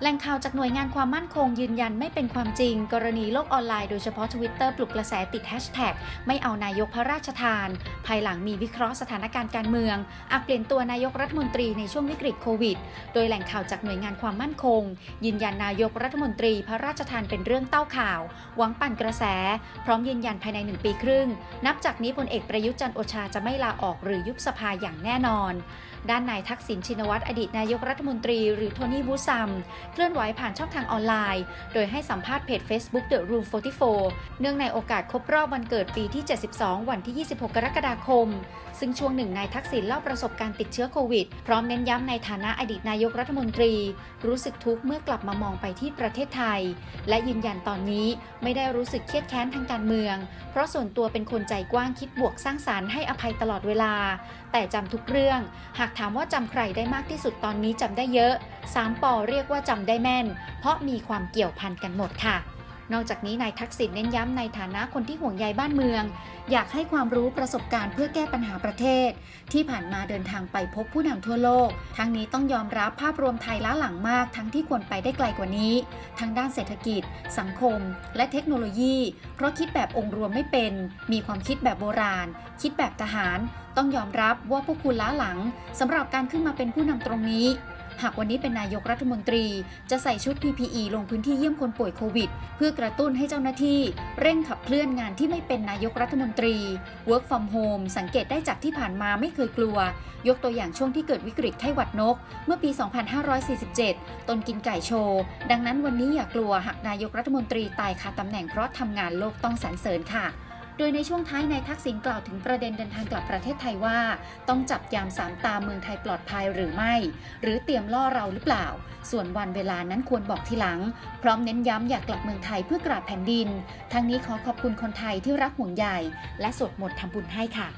แหล่งข่าวจากหน่วยงานความมั่นคงยืนยันไม่เป็นความจริง กรณีโลกออนไลน์โดยเฉพาะทวิตเตอร์ปลุกกระแสติดแฮชแท็กไม่เอานายกพระราชทาน ภายหลังมีวิเคราะห์สถานการณ์การเมือง อาจเปลี่ยนตัวนายกรัฐมนตรีในช่วงวิกฤตโควิด โดยแหล่งข่าวจากหน่วยงานความมั่นคง ยืนยันนายกรัฐมนตรีพระราชทานเป็นเรื่องเต้าข่าว หวังปั่นกระแส พร้อมยืนยันภายในหนึ่งปีครึ่ง นับจากนี้พลเอกประยุทธ์จันโอชาจะไม่ลาออกหรือยุบสภาอย่างแน่นอน ด้านนายทักษิณชินวัตรอดีตนายกรัฐมนตรี หรือโทนี่วูซัมเคลื่อนไหวผ่านช่องทางออนไลน์ โดยให้สัมภาษณ์เพจ Facebook The Room 44 เนื่องในโอกาสครบรอบวันเกิดปีที่ 72 วันที่ 26 กรกฎาคม ซึ่งช่วงหนึ่งนายทักษิณเล่าประสบการณ์ติดเชื้อโควิด พร้อมเน้นย้ำในฐานะอดีตนายกรัฐมนตรี รู้สึกทุกข์เมื่อกลับมามองไปที่ประเทศไทย และยืนยันตอนนี้ไม่ได้รู้สึกเครียดแค้นทางการเมือง เพราะส่วนตัวเป็นคนใจกว้างคิดบวกสร้างสารรค์ให้อภัยตลอดเวลา แต่จำทุกเรื่อง หากถามว่าจำใครได้มากที่สุดตอนนี้จำได้เยอะสามปอเรียกว่าจำได้แม่น เพราะมีความเกี่ยวพันกันหมดค่ะ นอกจากนี้นายทักษิณเน้นย้ำในฐานะคนที่ห่วงใยบ้านเมือง อยากให้ความรู้ประสบการณ์เพื่อแก้ปัญหาประเทศ ที่ผ่านมาเดินทางไปพบผู้นำทั่วโลก ทั้งนี้ต้องยอมรับภาพรวมไทยล้าหลังมาก ทั้งที่ควรไปได้ไกลกว่านี้ ทั้งด้านเศรษฐกิจ สังคม และเทคโนโลยี เพราะคิดแบบองค์รวมไม่เป็น มีความคิดแบบโบราณ คิดแบบทหาร ต้องยอมรับว่าพวกคุณล้าหลังสำหรับการขึ้นมาเป็นผู้นำตรงนี้ หากวันนี้เป็นนายกรัฐมนตรี จะใส่ชุด PPE ลงพื้นที่เยี่ยมคนป่วยโควิด เพื่อกระตุ้นให้เจ้าหน้าที่ เร่งขับเคลื่อนงานที่ไม่เป็นนายกรัฐมนตรี Work from home สังเกตได้จากที่ผ่านมาไม่เคยกลัว ยกตัวอย่างช่วงที่เกิดวิกฤตไข้หวัดนก เมื่อปี 2547 ตนกินไก่โชว์ดังนั้นวันนี้อย่ากลัวหากนายกรัฐมนตรีตายคาตำแหน่งเพราะทำงานโลกต้องสรรเสริญค่ะ โดยในช่วงท้ายนายทักษิณกล่าวถึงประเด็นเดินทางกลับประเทศไทยว่า ต้องจับยามสามตาเมืองไทยปลอดภัยหรือไม่ หรือเตรียมล่อเราหรือเปล่า ส่วนวันเวลานั้นควรบอกทีหลัง พร้อมเน้นย้ำอยากกลับเมืองไทยเพื่อกราบแผ่นดิน ทั้งนี้ขอขอบคุณคนไทยที่รักห่วงใยและสวดมนต์ทำบุญให้ค่ะ